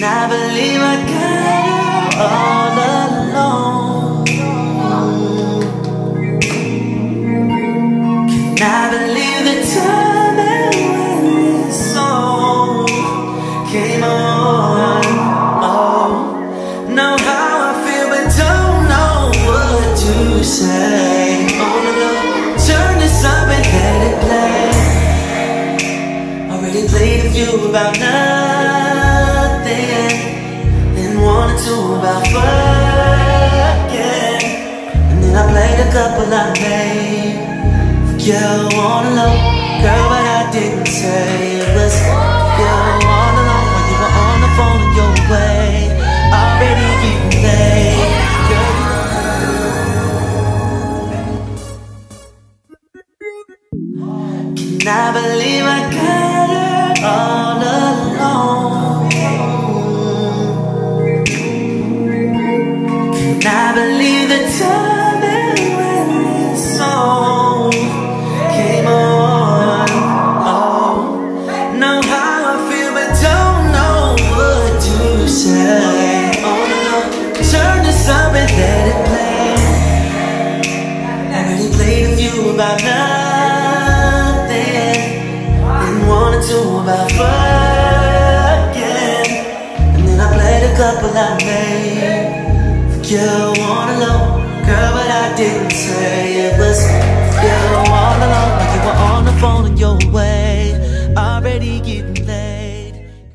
Can I believe I got her all alone? Can I believe the time and when this song came on? Oh, know how I feel, but don't know what to say. Turn this up and let it play. Already played a few about nothing, two about fucking, and then I played a couple I made. You all alone, girl, but I didn't say it was you all alone when you were on the phone on your way. Already you late, girl. Can I believe I got her all alone? you about nothing. Didn't wanna about fucking. And then I played a couple I made For you all alone. Girl, but I didn't say it was you all alone. Like you were on the phone and you